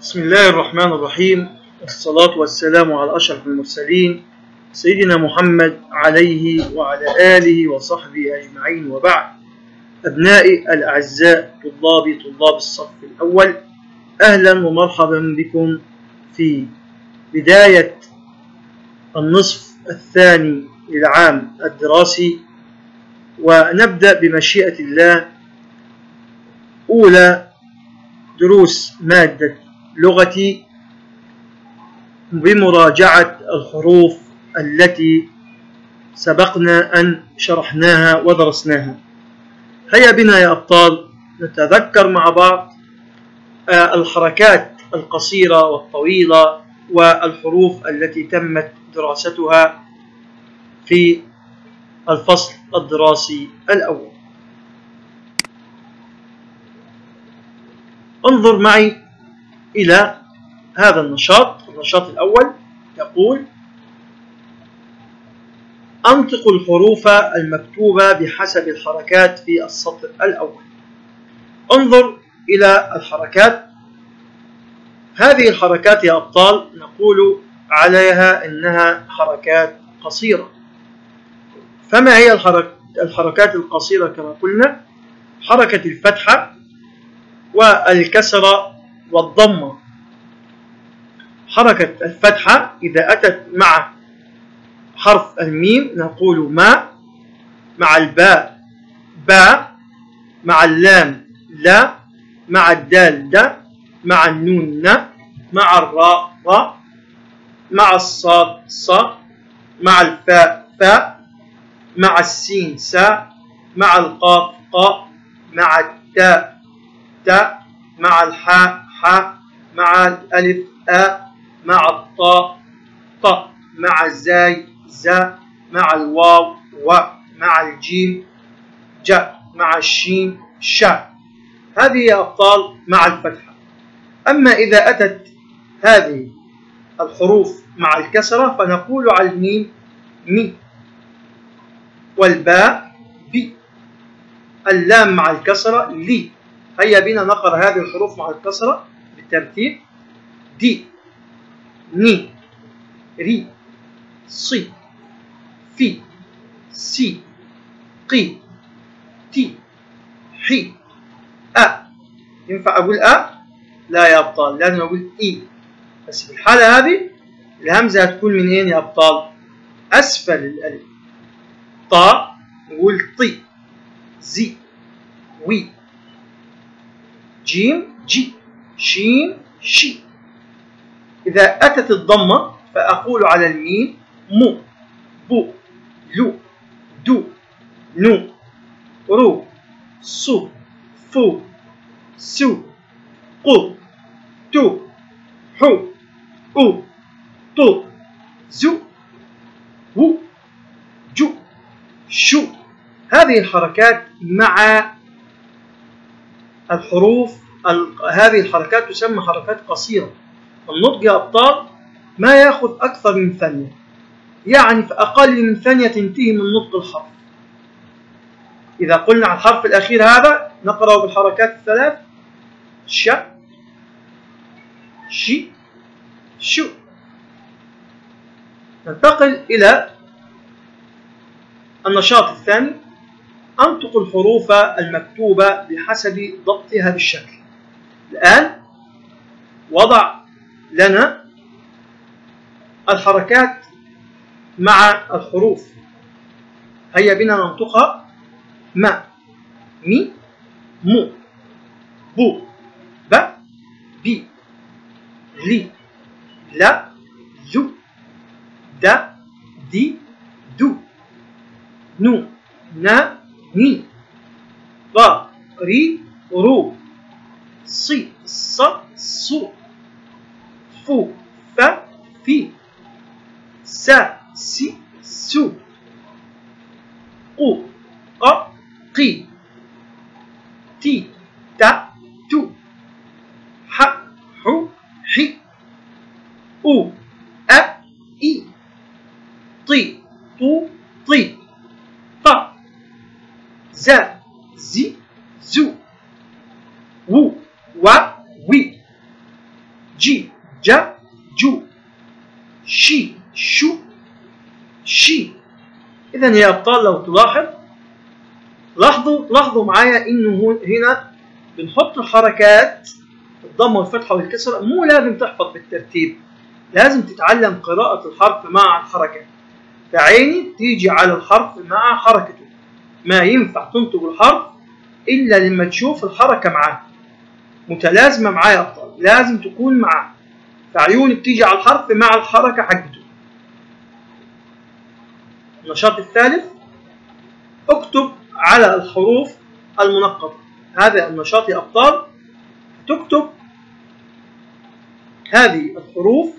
بسم الله الرحمن الرحيم والصلاة والسلام على أشرف المرسلين سيدنا محمد عليه وعلى آله وصحبه أجمعين وبعد. أبنائي الأعزاء طلاب طلاب الصف الأول أهلا ومرحبا بكم في بداية النصف الثاني للعام الدراسي. ونبدأ بمشيئة الله أولى دروس مادة لغتي بمراجعة الحروف التي سبقنا أن شرحناها ودرسناها. هيا بنا يا أبطال نتذكر مع بعض الحركات القصيرة والطويلة والحروف التي تمت دراستها في الفصل الدراسي الأول. انظر معي إلى هذا النشاط النشاط الأول يقول أنطق الحروف المكتوبة بحسب الحركات في السطر الأول. انظر إلى الحركات. هذه الحركات يا أبطال نقول عليها إنها حركات قصيرة. فما هي الحركات القصيرة كما قلنا؟ حركة الفتحة والكسرة والضمة. حركة الفتحة إذا أتت مع حرف الميم نقول ما مع الباء. باء مع اللام لا مع الدال دا مع النون ن مع الراء راء مع الصاد ص مع الفاء فاء مع السين ساء مع القاف قاء مع التاء تاء مع الحاء حاء مع الألف آ مع الطاء طاء مع الزاي زاء مع الواو و مع الجيم جاء مع الشين شاء هذه يا أبطال مع الفتحة. أما إذا أتت هذه الحروف مع الكسرة فنقول على الميم مي والباء بي اللام مع الكسرة لي هيا بنا نقرأ هذه الحروف مع الكسرة. بالترتيب دي ني ري صي في سي قي تي حي أ. ينفع أقول أ؟ لا يا أبطال لازم أقول إي. بس في الحالة هذه الهمزة هتكون من أين يا أبطال؟ أسفل الألف. طاء نقول طي. زي وي. جيم جي. شين شي. إذا أتت الضمة فأقول على الميم مو بو لو دو نو رو سو فو سو قو تو حو أو تو زو و جو شو. هذه الحركات مع الحروف هذه الحركات تسمى حركات قصيرة. النطق يا أبطال ما يأخذ أكثر من ثانية. يعني في أقل من ثانية تنتهي من نطق الحرف. إذا قلنا على الحرف الأخير هذا نقرأه بالحركات الثلاث. ش شي شو ننتقل إلى النشاط الثاني. أنطق الحروف المكتوبة بحسب ضبطها بالشكل. الآن وضع لنا الحركات مع الحروف. هيا بنا ننطقها. ما مي مو بو ب بي لي لا لو دا دي دو نو نا ني را ري رو صي ص صو فو ف في سا سي سو قو ق قي تي تا تو ح حو حي أو أ إي طي طو طي ط ز زي زو و و وي جي جا جو شي شو شي إذا يا أبطال لو تلاحظ لاحظوا لاحظوا معايا إنه هنا بنحط الحركات الضمة والفتحة والكسرة مو لازم تحفظ بالترتيب لازم تتعلم قراءة الحرف مع الحركة. فعيني تيجي على الحرف مع حركته. ما ينفع تنطق الحرف إلا لما تشوف الحركة معاه. متلازمة معاه يا أبطال لازم تكون معاه. فعيوني بتيجي على الحرف مع الحركة حقته. النشاط الثالث اكتب على الحروف المنقطة. هذا النشاط يا أبطال تكتب هذه الحروف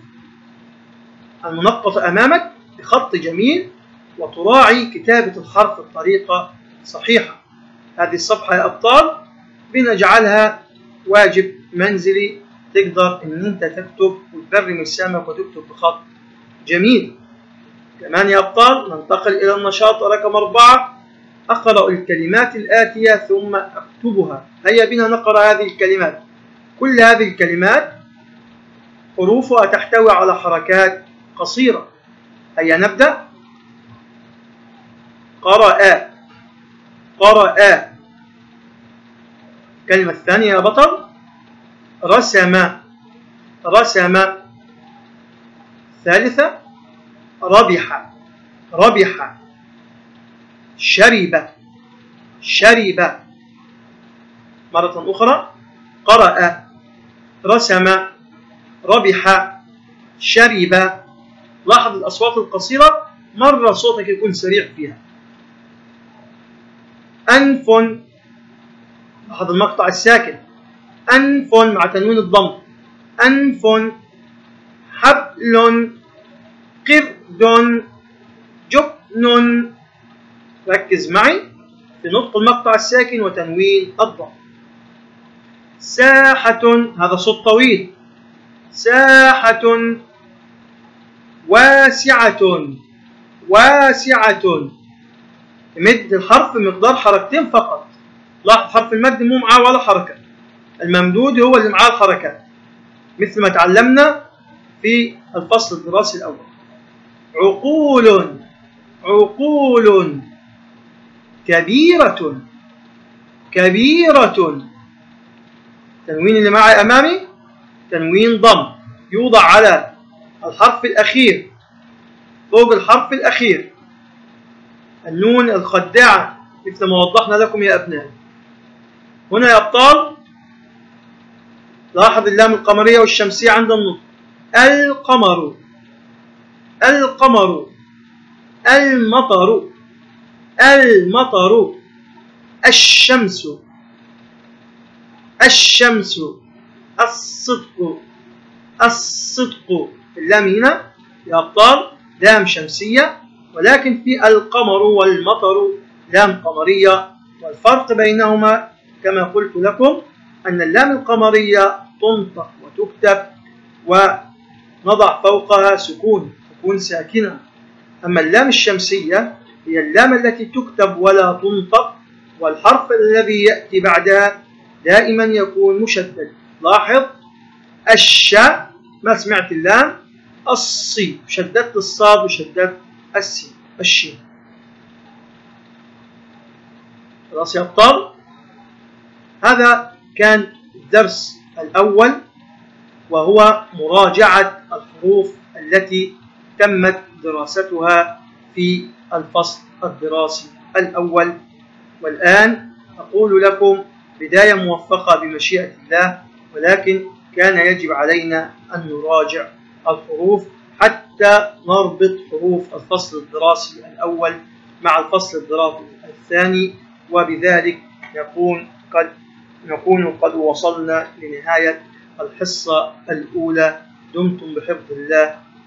المنقطة أمامك بخط جميل وتراعي كتابة الحرف بطريقة صحيحة. هذه الصفحة يا أبطال بنجعلها واجب منزلي. تقدر إن أنت تكتب وتبرم السمك وتكتب بخط جميل. كمان أبطال ننتقل إلى النشاط رقم أربعة أقرأ الكلمات الآتية ثم أكتبها. هيا بنا نقرأ هذه الكلمات. كل هذه الكلمات حروفها تحتوي على حركات قصيرة. هيا نبدأ. قرأ. قرأ. الكلمة الثانية يا بطل. رسم. رسم. ثالثة. ربح ربح. شرب شرب. مرة أخرى قرأ رسم ربح شرب. لاحظ الأصوات القصيرة مرة صوتك يكون سريع فيها. أنف. لاحظ المقطع الساكن. أنف مع تنوين الضم. أنف. حبل. قرد جبن ركز معي في نطق المقطع الساكن وتنوين الضم ساحة هذا صوت طويل. ساحة واسعة. واسعة. مد الحرف مقدار حركتين فقط. لاحظ حرف المد مو معاه ولا حركة. الممدود هو اللي معاه الحركات. مثل ما تعلمنا في الفصل الدراسي الأول. عقول عقول. كبيرة كبيرة. التنوين اللي معي أمامي تنوين ضم. يوضع على الحرف الأخير فوق الحرف الأخير. النون الخداعة مثل ما وضحنا لكم يا أبناء. هنا يا أبطال لاحظ اللام القمرية والشمسية عند النطق. القمر. القمر المطر المطر الشمس الشمس الصدق الصدق. اللام هنا يا أبطال لام شمسية ولكن في القمر والمطر لام قمرية. والفرق بينهما كما قلت لكم أن اللام القمرية تنطق وتكتب ونضع فوقها سكون. تكون ساكنة. أما اللام الشمسية هي اللام التي تكتب ولا تنطق والحرف الذي يأتي بعدها دائما يكون مشدد. لاحظ؟ الشاء ما سمعت اللام؟ الصي شددت الصاد وشددت السين الشين خلاص يا أبطال؟ هذا كان الدرس الأول وهو مراجعة الحروف التي تمت دراستها في الفصل الدراسي الأول. والآن أقول لكم بداية موفقة بمشيئة الله ولكن كان يجب علينا أن نراجع الحروف حتى نربط حروف الفصل الدراسي الأول مع الفصل الدراسي الثاني وبذلك يكون قد نكون قد وصلنا لنهاية الحصة الأولى. دمتم بحفظ الله.